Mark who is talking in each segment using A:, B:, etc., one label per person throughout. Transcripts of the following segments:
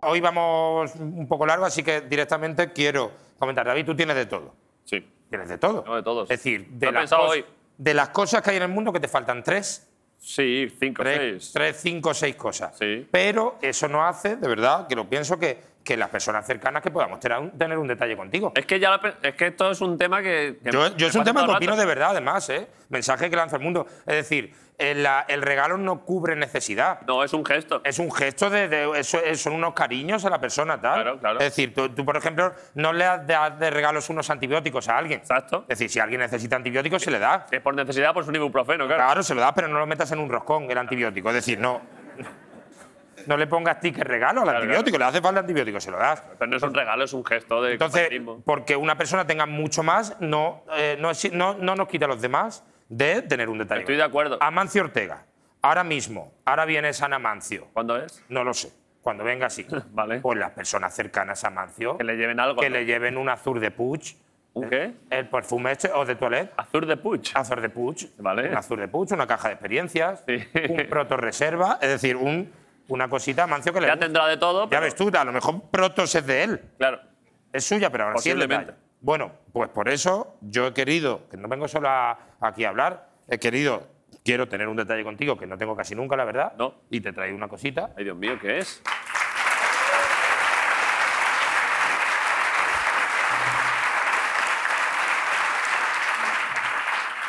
A: Hoy vamos un poco largo, así que directamente quiero comentar. David, tú tienes de todo.
B: Sí.
A: Tienes de todo.
B: No, de todos.
A: Es decir, de
B: Lo he
A: las,
B: pensado
A: cos-
B: hoy.
A: de las cosas que hay en el mundo que te faltan tres.
B: Sí, cinco,
A: Tres,
B: seis.
A: tres, cinco, seis cosas.
B: Sí.
A: Pero eso no hace, de verdad, que lo pienso, que, que las personas cercanas que podamos tener un, tener un detalle contigo.
B: Es que ya pe- es que esto es un tema que. que
A: Yo, es un tema que opino de verdad, además, ¿eh? Mensaje que lanza el mundo. Es decir, el, la- el regalo no cubre necesidad.
B: No, es un gesto.
A: Es un gesto de, de- es- son unos cariños a la persona, tal.
B: Claro, claro.
A: Es decir, tú, tú, por ejemplo, no le das de, de regalos unos antibióticos a alguien.
B: Exacto.
A: Es decir, si alguien necesita antibióticos, se le da.
B: Es por necesidad, pues un ibuprofeno, claro.
A: Claro, se lo das, pero no lo metas en un roscón, el antibiótico. Es decir, no. No le pongas ticket regalo al
B: Claro,
A: antibiótico, le hace falta antibiótico, se lo das.
B: Pero no es un regalo, es un gesto de
A: Entonces, porque una persona tenga mucho más, no, eh, no, no- no nos quita a los demás de tener un detalle.
B: Estoy de acuerdo.
A: Amancio Ortega, ahora mismo, ahora viene San Amancio.
B: ¿Cuándo es?
A: No lo sé. Cuando venga, sí.
B: Vale.
A: Pues las personas cercanas a Amancio.
B: Que le lleven algo.
A: que
B: ¿no?
A: le lleven un azul de.
B: ¿Un qué?
A: El perfume este, o de toilette.
B: Azur de Puig.
A: Azul de Puig.
B: Vale.
A: Un azul de Puig, una caja de experiencias.
B: Sí.
A: Un proto reserva. Es decir, un, una cosita a Amancio que le
B: Ya
A: gusta.
B: tendrá de todo.
A: Ya ves tú, a lo mejor Protos es de él.
B: Claro.
A: Es suya, pero ahora sí. Bueno, pues por eso yo he querido, que no vengo solo a- aquí a hablar, he querido, quiero tener un detalle contigo que no tengo casi nunca, la verdad.
B: No.
A: Y te traigo una cosita.
B: Ay, Dios mío, ¿qué es?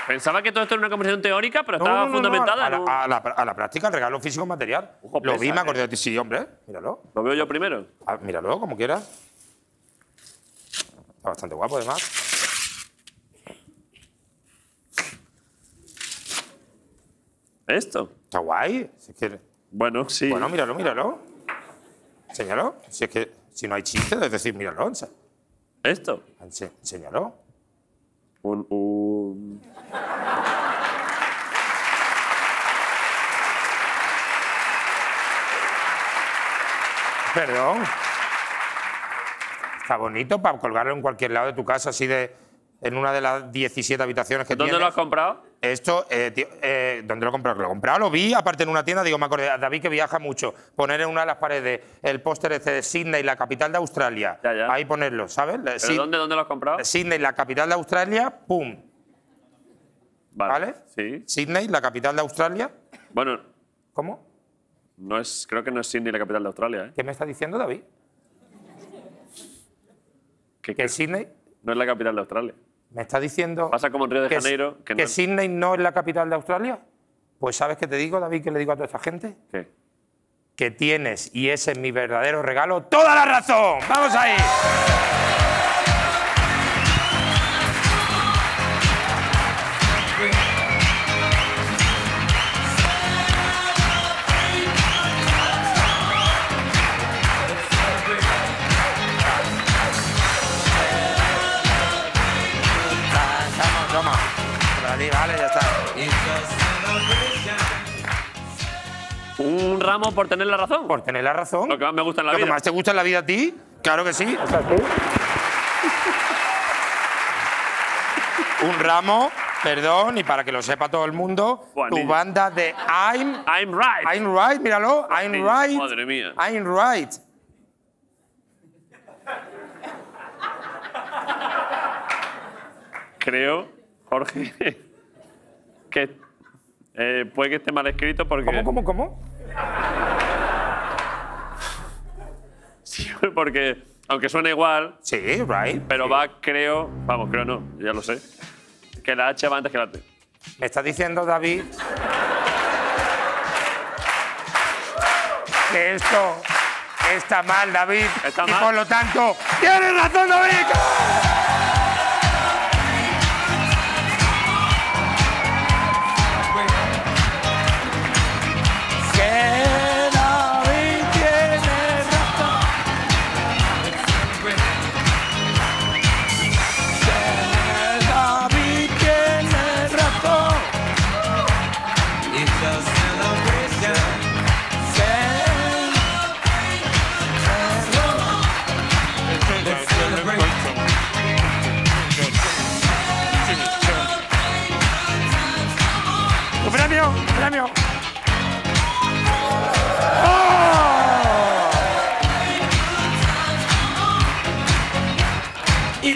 B: Pensaba que todo esto era una conversación teórica, pero estaba fundamentada.
A: a, la,
B: en un-
A: a la- a la práctica, el regalo físico material.
B: Ojo,
A: Lo vi,
B: pesa,
A: me acordé
B: ¿eh?
A: de ti. Sí, hombre, míralo.
B: Lo veo yo primero.
A: Ah, míralo, como quieras. Está bastante guapo, además.
B: Esto.
A: Está guay. Si es que-
B: Bueno, sí.
A: Bueno, míralo, míralo. Enséñalo. Si es que si no hay chiste, es decir, míralo. ense-
B: Esto.
A: ense- Enséñalo.
B: Un, un-
A: Perdón. Está bonito para colgarlo en cualquier lado de tu casa, así de. En una de las 17 habitaciones que
B: ¿Dónde
A: tienes.
B: lo has comprado?
A: Esto, eh, tío, eh, ¿dónde lo he comprado? Lo he comprado, lo vi, aparte en una tienda, digo, me acordé, David que viaja mucho, poner en una de las paredes el póster este de Sydney, la capital de Australia.
B: Ya, ya.
A: Ahí ponerlo, ¿sabes?
B: ¿Pero
A: Sid-
B: dónde, dónde lo has comprado?
A: Sydney, la capital de Australia, pum. ¿Vale?
B: Sí.
A: Sydney, la capital de Australia.
B: Bueno,
A: ¿Cómo?
B: no es, creo que no es Sydney la capital de Australia, ¿eh?
A: ¿Qué me está diciendo David?
B: Que,
A: Que Sydney
B: no es la capital de Australia.
A: me está diciendo
B: Pasa como en Río de
A: que,
B: Janeiro, que no-
A: Sydney no es la capital de Australia. Pues ¿sabes qué te digo, David, que le digo a toda esta gente?
B: ¿Qué?
A: que tienes, y ese es mi verdadero regalo, toda la razón. ¡Vamos ahí!
B: Un ramo por tener la razón.
A: Por tener la razón.
B: Lo que más me gusta en la
A: Lo que
B: vida.
A: más te gusta en la vida a ti, claro que sí. Un ramo, perdón, y para que lo sepa todo el mundo, tu
B: niño.
A: banda de I'm,
B: I'm right.
A: I'm right, míralo, I'm
B: niño,
A: right.
B: madre mía.
A: I'm right.
B: Creo, Jorge, que eh, puede que esté mal escrito porque.
A: ¿Cómo, cómo, cómo?
B: Sí, porque, aunque suene igual,
A: Sí, right.
B: pero
A: sí.
B: va, creo. Vamos, creo no, ya lo sé. Que la H va antes que la T.
A: Me está diciendo David que esto está mal, David.
B: Está
A: y
B: mal.
A: por lo tanto, tienes razón, David.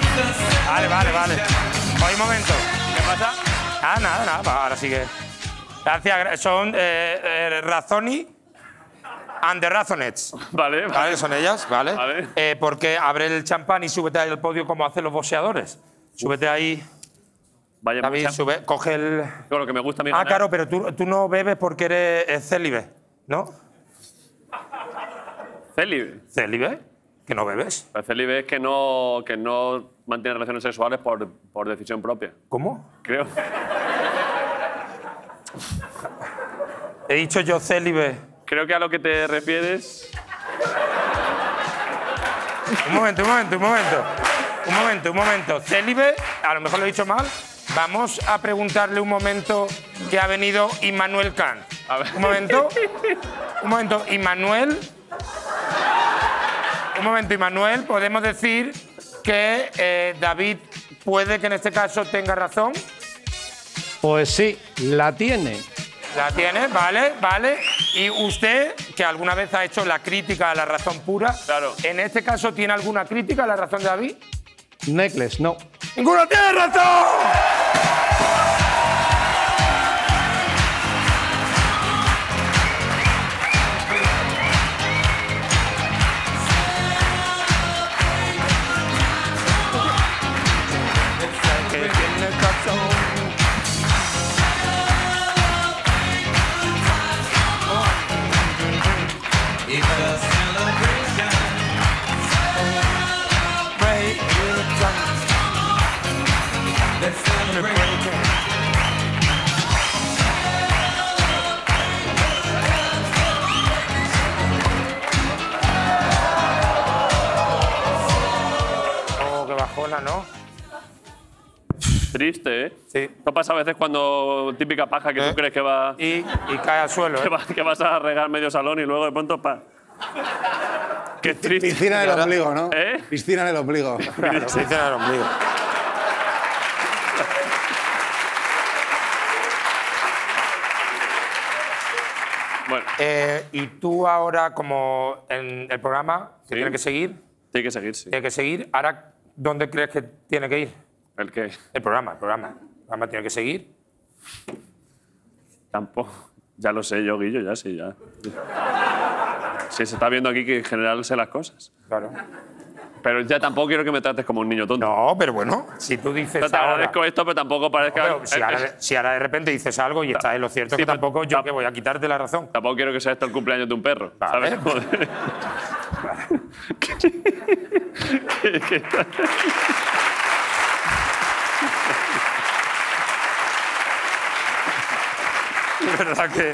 A: Vale, vale, vale. Hoy un momento. ¿Qué pasa? Ah, nada, nada, ahora sigue. Gracias, son eh, eh Razoni and the Razonets.
B: Vale, vale.
A: son ellas, ¿vale? Eh, porque abre el champán y súbete ahí al podio como hacen los boxeadores. Súbete ahí.
B: Vaya,
A: David, coge el...
B: Yo, lo que me gusta a mí
A: Ah, claro, pero tú, tú, no bebes porque eres célibe, ¿no?
B: ¿Célibe?
A: ¿Célibe? ¿Que no bebes?
B: Célibe es que no, que no mantiene relaciones sexuales por, por decisión propia.
A: ¿Cómo?
B: Creo.
A: He dicho yo célibe.
B: Creo que a lo que te refieres.
A: Un momento, un momento, un momento. Un momento, un momento. Célibe, a lo mejor lo he dicho mal. Vamos a preguntarle un momento que ha venido Immanuel Kant.
B: A ver.
A: Un momento. Un momento, Immanuel. Un momento, Immanuel. Podemos decir que eh, David puede que en este caso tenga razón.
C: Pues sí, la tiene.
A: La tiene, vale, vale. Y usted, que alguna vez ha hecho la crítica a la razón pura,
B: Claro.
A: en este caso, ¿tiene alguna crítica a la razón de David?
C: Necklace, no.
A: ¡Ninguno tiene razón! Oh, qué bajona, ¿no?
B: Triste, ¿eh?
A: Sí.
B: Esto pasa a veces cuando típica paja que
A: ¿Eh?
B: tú crees que, va,
A: Y, y cae al suelo,
B: que,
A: ¿eh?
B: va- que vas a regar medio salón y luego de pronto pa. Qué triste.
D: Piscina en el ombligo, ¿no?
B: ¿Eh?
D: Piscina en el ombligo.
A: Claro, se dice en el ombligo.
B: Bueno,
A: Eh, y tú ahora, como en el programa, que
B: Sí.
A: tiene que seguir,
B: tiene que seguir, sí.
A: tiene que seguir, ahora, ¿dónde crees que tiene que ir?
B: El que
A: El programa, el programa. El programa tiene que seguir.
B: tampoco. Ya lo sé yo, Guillo, ya sí, ya. Sí, se está viendo aquí que en general sé las cosas.
A: Claro.
B: Pero ya tampoco quiero que me trates como un niño tonto.
A: No, pero bueno, si tú dices
B: Yo te
A: ahora...
B: agradezco esto, pero tampoco parezca.
A: Pero si, ahora, si ahora de repente dices algo y estás en lo cierto,
B: Sí,
A: que
B: pero-
A: tampoco yo que voy a quitarte la razón.
B: Tampoco quiero que sea esto el cumpleaños de un perro.
A: Vale.
B: ¿Sabes? Joder. Que- que-
A: Es verdad que...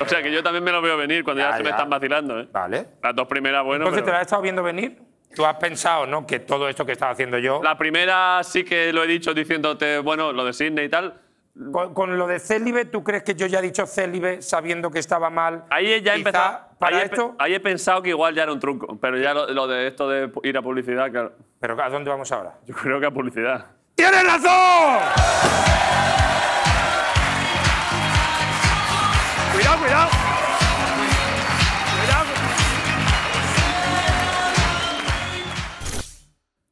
B: o sea, que yo también me lo veo venir cuando ya,
A: Ya,
B: se me
A: ya.
B: están vacilando, ¿eh?
A: Vale.
B: Las dos primeras, bueno.
A: Entonces, ¿te
B: pero-
A: la has estado viendo venir? Tú has pensado, ¿no?, que todo esto que estaba haciendo yo...
B: La primera sí que lo he dicho diciéndote, bueno, lo de Sydney y tal.
A: Con, con lo de célibe, ¿tú crees que yo ya he dicho célibe sabiendo que estaba mal?
B: Ahí ya he empezado.
A: Para
B: ahí, he,
A: esto,
B: ahí he pensado que igual ya era un truco. Pero ya lo, lo de esto de ir a publicidad, claro.
A: ¿Pero a dónde vamos ahora?
B: Yo creo que a publicidad.
A: ¡Tienes razón!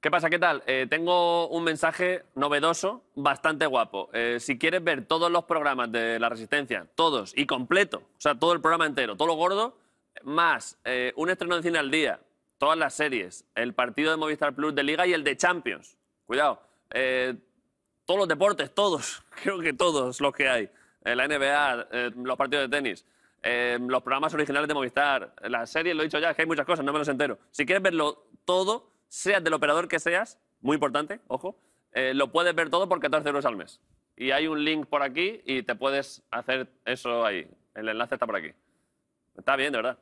B: ¿Qué pasa? ¿Qué tal? Eh, tengo un mensaje novedoso, bastante guapo. Eh, si quieres ver todos los programas de La Resistencia, todos y completo, o sea, todo el programa entero, todo lo gordo, más eh, un estreno de cine al día, todas las series, el partido de Movistar Plus de Liga y el de Champions. Cuidado. Todos los deportes, todos, creo que todos los que hay. La NBA, los partidos de tenis, los programas originales de Movistar, las series, lo he dicho ya, que hay muchas cosas, no me los entero. Si quieres verlo todo, seas del operador que seas, muy importante, ojo, eh, lo puedes ver todo por 14 euros al mes. Y hay un link por aquí y te puedes hacer eso ahí. El enlace está por aquí. Está bien, de verdad.